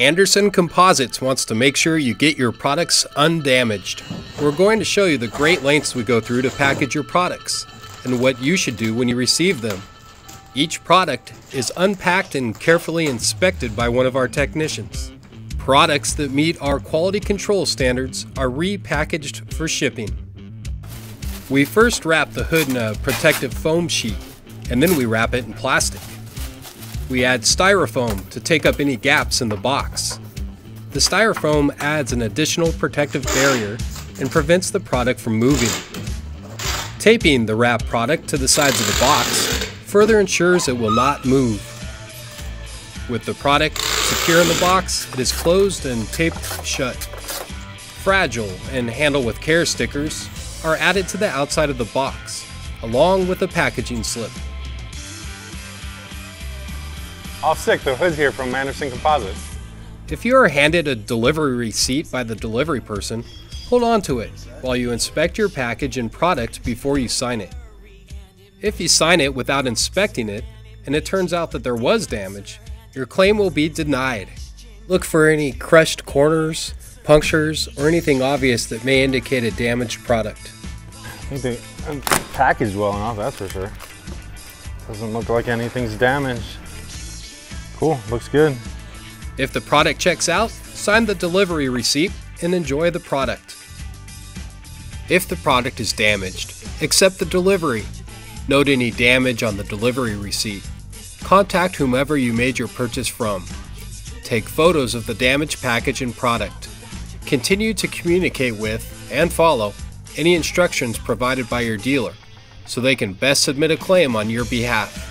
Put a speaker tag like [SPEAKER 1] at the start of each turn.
[SPEAKER 1] Anderson Composites wants to make sure you get your products undamaged. We're going to show you the great lengths we go through to package your products and what you should do when you receive them. Each product is unpacked and carefully inspected by one of our technicians. Products that meet our quality control standards are repackaged for shipping. We first wrap the hood in a protective foam sheet, and then we wrap it in plastic. We add styrofoam to take up any gaps in the box. The styrofoam adds an additional protective barrier and prevents the product from moving. Taping the wrap product to the sides of the box further ensures it will not move. With the product secure in the box, it is closed and taped shut. Fragile and handle with care stickers are added to the outside of the box, along with a packaging slip.
[SPEAKER 2] All sick, the hood here from Anderson Composites.
[SPEAKER 1] If you are handed a delivery receipt by the delivery person, hold on to it while you inspect your package and product before you sign it. If you sign it without inspecting it, and it turns out that there was damage, your claim will be denied. Look for any crushed corners, punctures, or anything obvious that may indicate a damaged product.
[SPEAKER 2] I think they uh, packaged well enough, that's for sure. Doesn't look like anything's damaged. Cool, looks good.
[SPEAKER 1] If the product checks out, sign the delivery receipt and enjoy the product. If the product is damaged, accept the delivery. Note any damage on the delivery receipt. Contact whomever you made your purchase from. Take photos of the damaged package and product. Continue to communicate with and follow any instructions provided by your dealer so they can best submit a claim on your behalf.